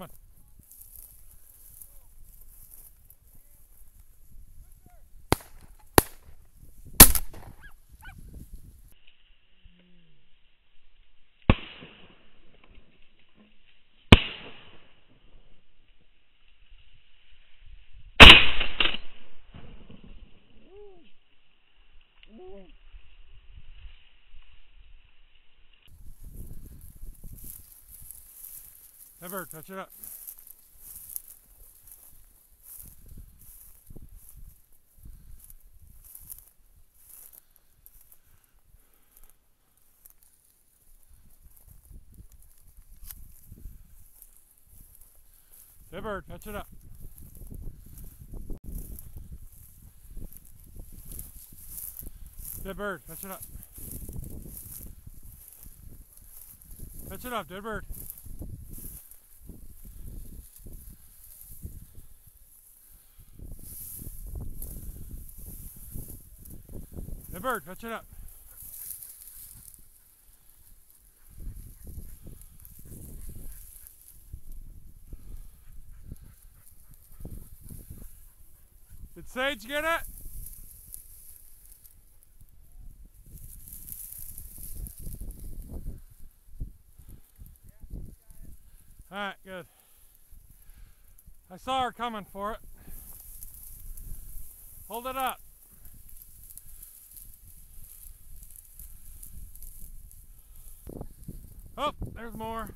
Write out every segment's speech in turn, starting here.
Come on. Never touch it up. Never touch it up. Dead bird, touch it up. Touch it up, dead bird. Bird, touch it up. Did Sage get it? Alright, good. I saw her coming for it. Hold it up. Oh, there's more.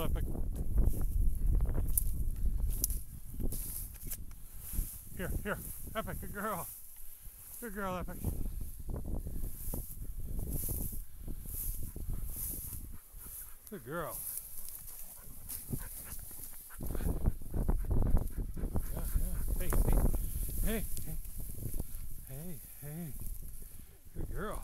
Epic. Here, here. Epic, good girl. Good girl, Epic. Good girl. Yeah, yeah. Hey, hey. Hey, hey. Good girl.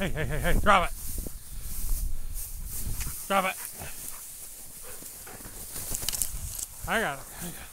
Hey, hey, hey, hey, drop it. Drop it. I got it. I got it.